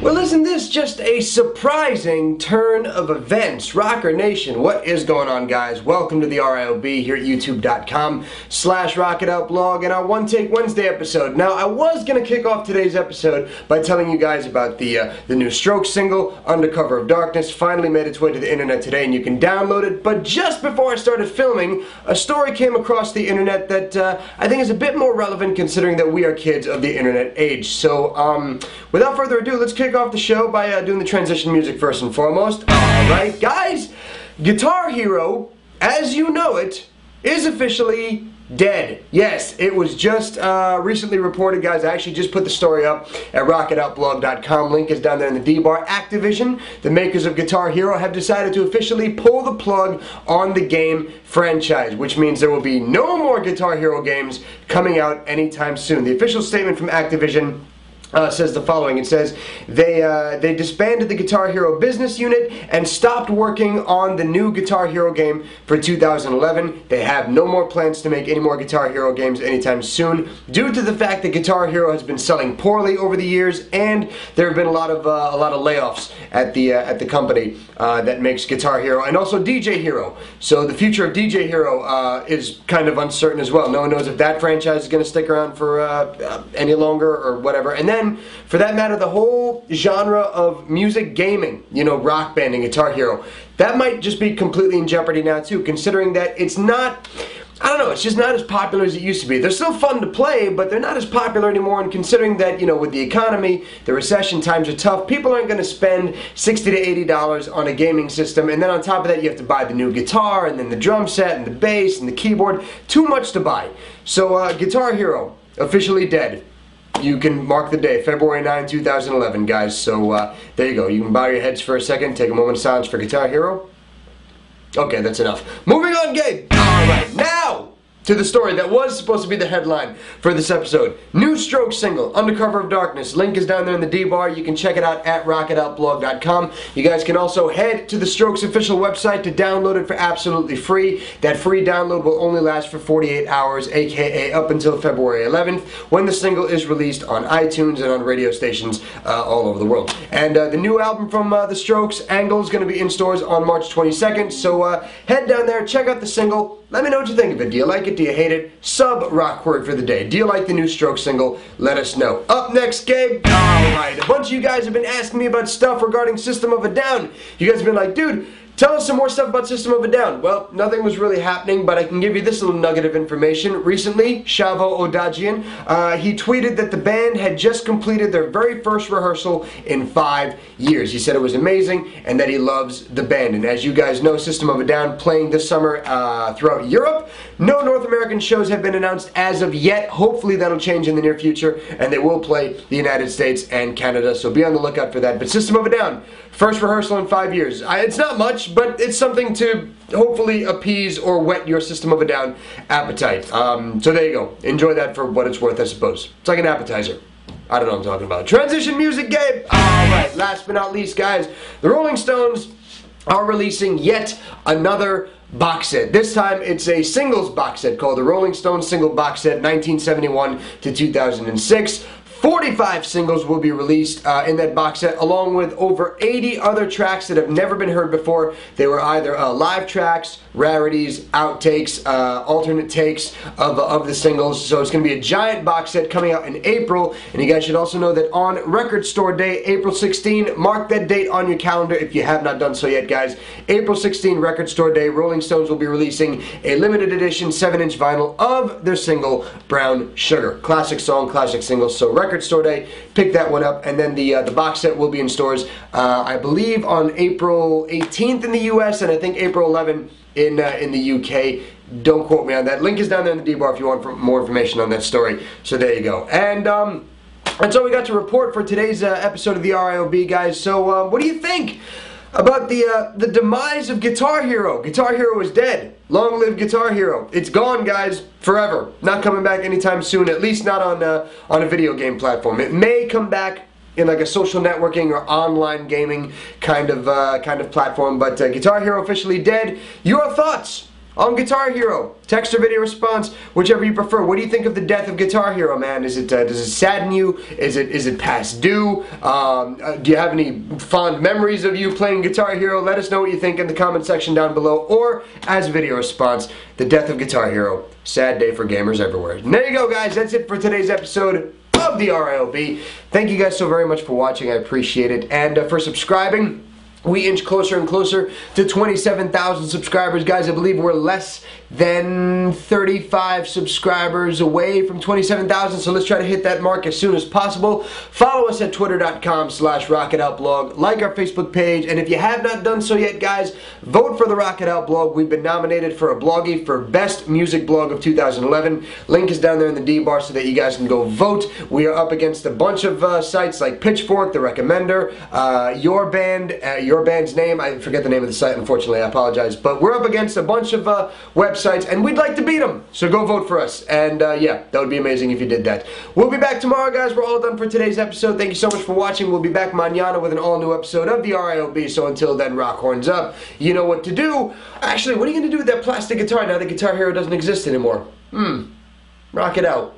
Well, isn't this just a surprising turn of events? Rocker Nation, what is going on, guys? Welcome to the RIOB here at youtube.com slash rocketoutblog and our One Take Wednesday episode. Now, I was going to kick off today's episode by telling you guys about the, uh, the new Strokes single, Under Cover of Darkness, finally made its way to the internet today and you can download it. But just before I started filming, a story came across the internet that uh, I think is a bit more relevant considering that we are kids of the internet age. So, um, without further ado, let's kick kick off the show by uh, doing the transition music first and foremost. Alright, guys, Guitar Hero, as you know it, is officially dead. Yes, it was just uh, recently reported, guys. I actually just put the story up at rocketoutblog.com. Link is down there in the D-bar. Activision, the makers of Guitar Hero, have decided to officially pull the plug on the game franchise, which means there will be no more Guitar Hero games coming out anytime soon. The official statement from Activision uh, says the following. It says they uh, they disbanded the Guitar Hero business unit and stopped working on the new Guitar Hero game for 2011. They have no more plans to make any more Guitar Hero games anytime soon, due to the fact that Guitar Hero has been selling poorly over the years, and there have been a lot of uh, a lot of layoffs at the uh, at the company uh, that makes Guitar Hero and also DJ Hero. So the future of DJ Hero uh, is kind of uncertain as well. No one knows if that franchise is going to stick around for any longer or whatever. And then then, for that matter, the whole genre of music gaming, you know, rock band and guitar hero, that might just be completely in jeopardy now too, considering that it's not, I don't know, it's just not as popular as it used to be. They're still fun to play, but they're not as popular anymore, and considering that, you know, with the economy, the recession times are tough, people aren't going to spend 60 to $80 on a gaming system, and then on top of that, you have to buy the new guitar, and then the drum set, and the bass, and the keyboard. Too much to buy. So, uh, Guitar Hero, officially dead you can mark the day, February 9, 2011, guys. So uh, there you go. You can bow your heads for a second, take a moment of silence for Guitar Hero. Okay, that's enough. Moving on, Gabe. To the story that was supposed to be the headline for this episode. New Stroke single, Undercover of Darkness. Link is down there in the D-bar. You can check it out at rocketoutblog.com. You guys can also head to the Strokes official website to download it for absolutely free. That free download will only last for 48 hours, aka up until February 11th, when the single is released on iTunes and on radio stations uh, all over the world. And uh, the new album from uh, the Strokes, Angle, is going to be in stores on March 22nd. So uh, head down there, check out the single. Let me know what you think of it. Do you like it? Do you hate it? Sub rock word for the day. Do you like the new Stroke single? Let us know. Up next, Gabe. Alright, a bunch of you guys have been asking me about stuff regarding System of a Down. You guys have been like, dude, Tell us some more stuff about System of a Down. Well, nothing was really happening, but I can give you this little nugget of information. Recently, Shavo Odadjian, uh, he tweeted that the band had just completed their very first rehearsal in five years. He said it was amazing and that he loves the band. And as you guys know, System of a Down playing this summer uh, throughout Europe. No North American shows have been announced as of yet. Hopefully that'll change in the near future, and they will play the United States and Canada, so be on the lookout for that. But System of a Down, first rehearsal in five years. I, it's not much, but it's something to hopefully appease or whet your system of a down appetite. Um, so there you go. Enjoy that for what it's worth, I suppose. It's like an appetizer. I don't know what I'm talking about. Transition music, Gabe. All right. Last but not least, guys, the Rolling Stones are releasing yet another box set. This time it's a singles box set called the Rolling Stones Single Box Set 1971 to 2006. 45 singles will be released uh, in that box set, along with over 80 other tracks that have never been heard before. They were either uh, live tracks, rarities, outtakes, uh, alternate takes of, of the singles. So it's going to be a giant box set coming out in April. And you guys should also know that on Record Store Day, April 16, mark that date on your calendar if you have not done so yet, guys. April 16, Record Store Day, Rolling Stones will be releasing a limited edition 7 inch vinyl of their single, Brown Sugar. Classic song, classic single. So, Record Store Day. Pick that one up, and then the uh, the box set will be in stores. Uh, I believe on April 18th in the U.S. and I think April 11th in uh, in the UK. Don't quote me on that. Link is down there in the D bar if you want more information on that story. So there you go. And um, that's all we got to report for today's uh, episode of the RIOB, guys. So uh, what do you think? about the uh, the demise of Guitar Hero. Guitar Hero is dead. Long live Guitar Hero. It's gone, guys, forever. Not coming back anytime soon. At least not on uh, on a video game platform. It may come back in like a social networking or online gaming kind of uh, kind of platform. But uh, Guitar Hero officially dead. Your thoughts? On Guitar Hero. Text or video response, whichever you prefer. What do you think of the death of Guitar Hero, man? Is it uh, does it sadden you? Is it is it past due? Um, uh, do you have any fond memories of you playing Guitar Hero? Let us know what you think in the comment section down below, or as video response, the death of Guitar Hero. Sad day for gamers everywhere. And there you go, guys. That's it for today's episode of the RIOB. Thank you guys so very much for watching. I appreciate it, and uh, for subscribing we inch closer and closer to 27,000 subscribers. Guys, I believe we're less than 35 subscribers away from 27,000, so let's try to hit that mark as soon as possible. Follow us at twitter.com slash rockedoutblog, like our Facebook page, and if you have not done so yet, guys, vote for the Rocket Out blog. We've been nominated for a Bloggy for Best Music Blog of 2011. Link is down there in the D-bar so that you guys can go vote. We are up against a bunch of uh, sites like Pitchfork, The Recommender, uh, Your Band, uh, Your Band's name, I forget the name of the site, unfortunately, I apologize, but we're up against a bunch of uh, websites and we'd like to beat them. So go vote for us. And uh, yeah, that would be amazing if you did that. We'll be back tomorrow, guys. We're all done for today's episode. Thank you so much for watching. We'll be back manana with an all-new episode of the RIOB. So until then, rock horns up. You know what to do. Actually, what are you going to do with that plastic guitar now that Guitar Hero doesn't exist anymore? Hmm. Rock it out.